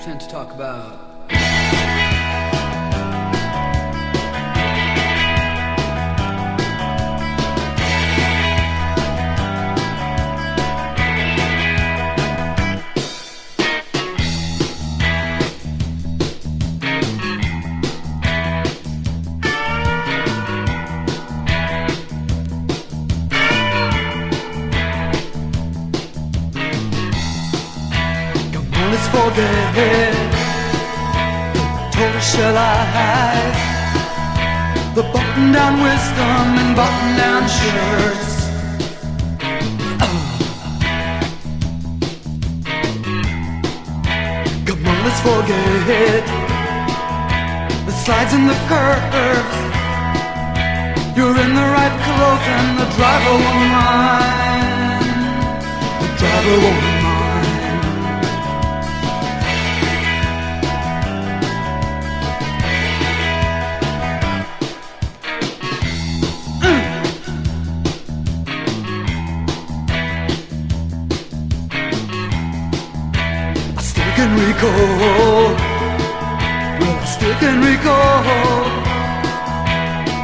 tend to talk about. On, let's forget the tortoiseshell eyes, the button-down wisdom and button-down shirts. Ah. Come on, let's forget the slides and the curves. You're in the right clothes and the driver won't mind. The driver won't can recall. Well, I still can recall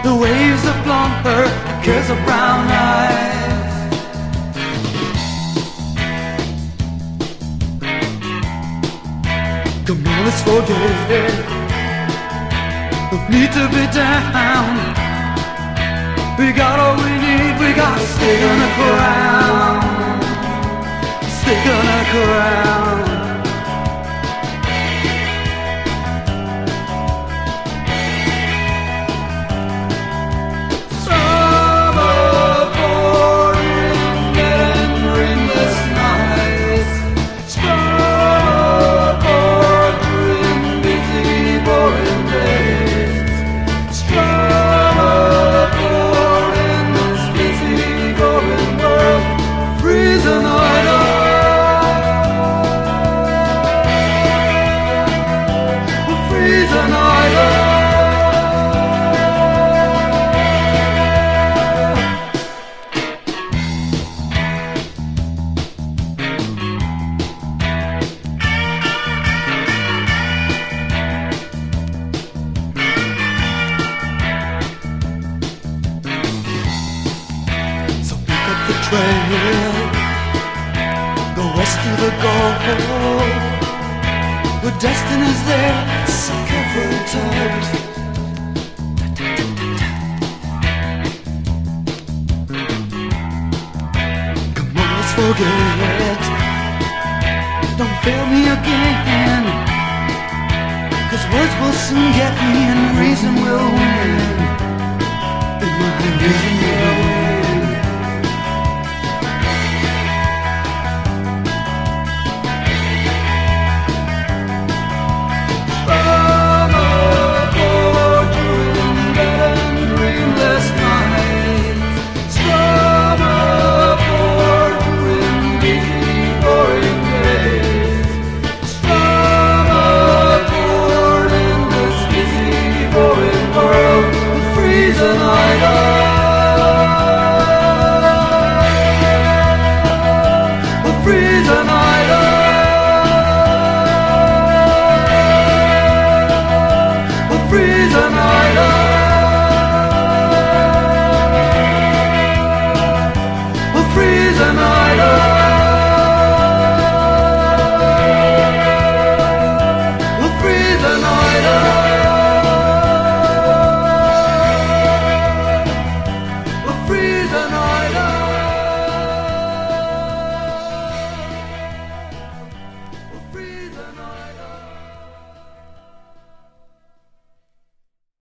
the waves of blonde hair, the kiss of brown eyes. Come on, let's forget it. Need to be down. We got all we need. We got a stake on the ground. Stake on the ground. The trail, go west to the goal. The destiny's there, careful tight. Come on, let's forget. Don't fail me again. Cause words will soon get me and reason will win.